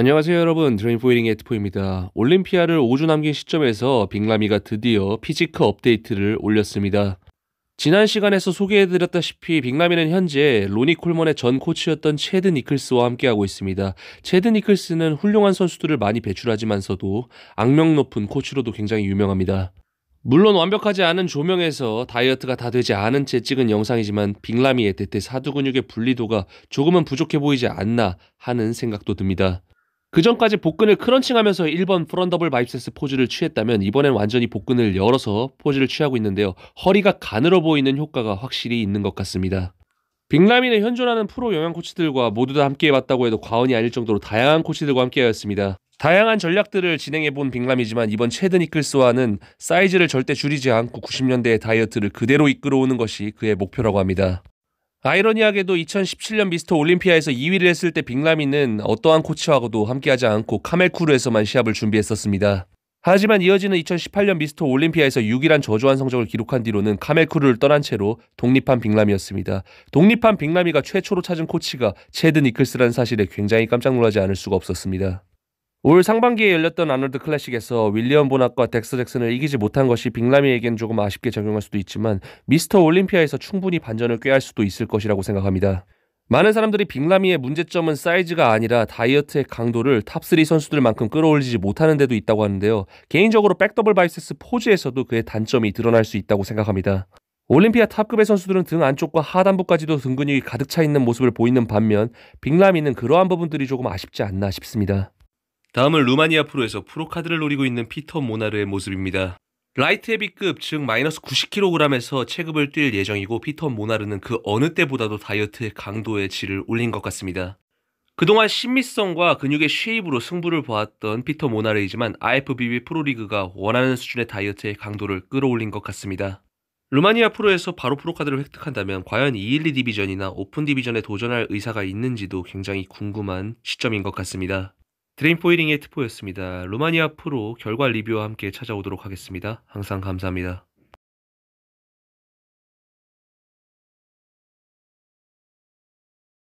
안녕하세요 여러분 드레인포이링의 트포입니다. 올림피아를 5주 남긴 시점에서 빅라미가 드디어 physique 업데이트를 올렸습니다. 지난 시간에서 소개해드렸다시피 빅라미는 현재 로니 콜먼의 전 코치였던 체드 니클스와 함께하고 있습니다. 체드 니클스는 훌륭한 선수들을 많이 배출하지만서도 악명 높은 코치로도 굉장히 유명합니다. 물론 완벽하지 않은 조명에서 다이어트가 다 되지 않은 채 찍은 영상이지만 빅라미의 대퇴 사두 근육의 분리도가 조금은 부족해 보이지 않나 하는 생각도 듭니다. 그 전까지 복근을 crunching하면서 1번 front double biceps 포즈를 취했다면 이번엔 완전히 복근을 열어서 포즈를 취하고 있는데요. 허리가 가늘어 보이는 효과가 확실히 있는 것 같습니다. 빅라미는 현존하는 프로 영양 코치들과 모두 다 함께 해봤다고 해도 과언이 아닐 정도로 다양한 코치들과 함께하였습니다. 다양한 전략들을 진행해본 빅라미지만 이번 체드 니클스와는 사이즈를 절대 줄이지 않고 90년대의 다이어트를 그대로 이끌어오는 것이 그의 목표라고 합니다. 아이러니하게도 2017년 미스터 올림피아에서 2위를 했을 때 빅라미는 어떠한 코치하고도 함께하지 않고 카멜쿠르에서만 시합을 준비했었습니다. 하지만 이어지는 2018년 미스터 올림피아에서 6위란 저조한 성적을 기록한 뒤로는 카멜쿠르를 떠난 채로 독립한 빅라미였습니다. 독립한 빅라미가 최초로 찾은 코치가 체드 니클스라는 사실에 굉장히 깜짝 놀라지 않을 수가 없었습니다. 올 상반기에 열렸던 아놀드 클래식에서 윌리엄 보낫과 덱스 잭슨을 이기지 못한 것이 빅라미에겐 조금 아쉽게 작용할 수도 있지만 미스터 올림피아에서 충분히 반전을 꾀할 수도 있을 것이라고 생각합니다. 많은 사람들이 빅라미의 문제점은 사이즈가 아니라 다이어트의 강도를 top3 선수들만큼 끌어올리지 못하는 데도 있다고 하는데요. 개인적으로 back double biceps 포즈에서도 그의 단점이 드러날 수 있다고 생각합니다. 올림피아 top급의 선수들은 등 안쪽과 하단부까지도 등 근육이 가득 차 있는 모습을 보이는 반면 빅라미는 그러한 부분들이 조금 아쉽지 않나 싶습니다. 다음은 루마니아 프로에서 프로카드를 노리고 있는 피터 모나르의 모습입니다. 라이트 헤비급 즉 마이너스 90kg에서 체급을 뛸 예정이고 피터 모나르는 그 어느 때보다도 다이어트의 강도의 질을 올린 것 같습니다. 그동안 심미성과 근육의 shape으로 승부를 보았던 피터 모나르이지만 IFBB 프로리그가 원하는 수준의 다이어트의 강도를 끌어올린 것 같습니다. 루마니아 프로에서 바로 프로카드를 획득한다면 과연 212 division이나 open division에 도전할 의사가 있는지도 굉장히 궁금한 시점인 것 같습니다. 드림포이링의 트포였습니다. 루마니아 프로 결과 리뷰와 함께 찾아오도록 하겠습니다. 항상 감사합니다.